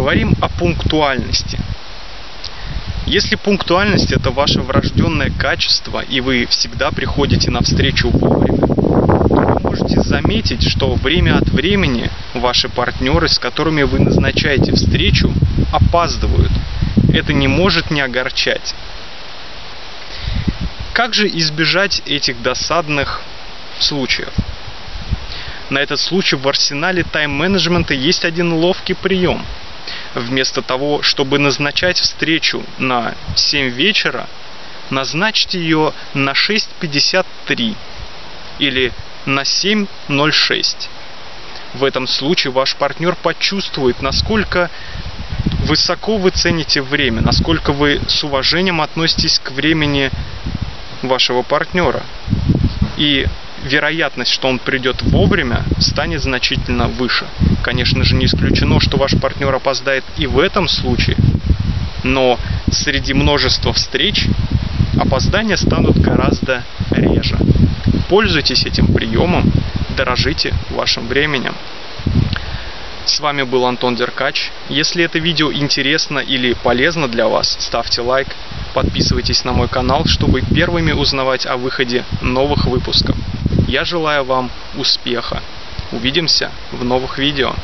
Поговорим о пунктуальности. Если пунктуальность это ваше врожденное качество, и вы всегда приходите на встречу вовремя, то вы можете заметить, что время от времени ваши партнеры, с которыми вы назначаете встречу, опаздывают. Это не может не огорчать. Как же избежать этих досадных случаев? На этот случай в арсенале тайм-менеджмента есть один ловкий прием. Вместо того, чтобы назначать встречу на 7 вечера, назначьте ее на 6.53 или на 7.06. В этом случае ваш партнер почувствует, насколько высоко вы цените время, насколько вы с уважением относитесь к времени вашего партнера. И вероятность, что он придет вовремя, станет значительно выше. Конечно же, не исключено, что ваш партнер опоздает и в этом случае, но среди множества встреч опоздания станут гораздо реже. Пользуйтесь этим приемом, дорожите вашим временем. С вами был Антон Деркач. Если это видео интересно или полезно для вас, ставьте лайк, подписывайтесь на мой канал, чтобы первыми узнавать о выходе новых выпусков. Я желаю вам успеха. Увидимся в новых видео.